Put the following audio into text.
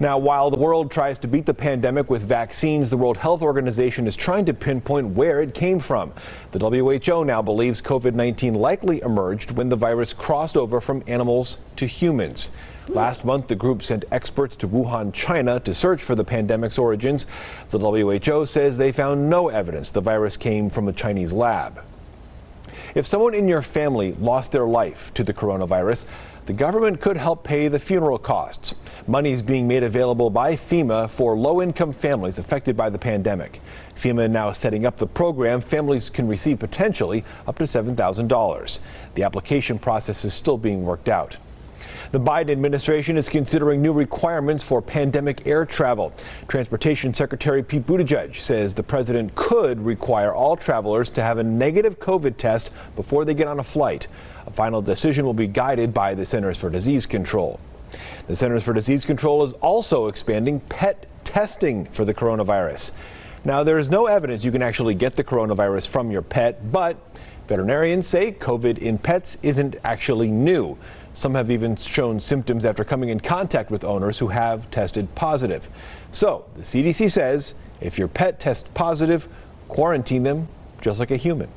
Now, while the world tries to beat the pandemic with vaccines, the World Health Organization is trying to pinpoint where it came from. The WHO now believes COVID 19 likely emerged when the virus crossed over from animals to humans. Last month, the group sent experts to Wuhan, China to search for the pandemic's origins. The WHO says they found no evidence the virus came from a Chinese lab. If someone in your family lost their life to the coronavirus, the government could help pay the funeral costs. Money is being made available by FEMA for low income families affected by the pandemic. FEMA now setting up the program. Families can receive potentially up to $7,000. The application process is still being worked out. The Biden administration is considering new requirements for pandemic air travel. Transportation Secretary Pete Buttigieg says the president could require all travelers to have a negative COVID test before they get on a flight. A final decision will be guided by the Centers for Disease Control. The Centers for Disease Control is also expanding pet testing for the coronavirus. Now, there is no evidence you can actually get the coronavirus from your pet, but veterinarians say COVID in pets isn't actually new. Some have even shown symptoms after coming in contact with owners who have tested positive. So the CDC says if your pet tests positive, quarantine them just like a human.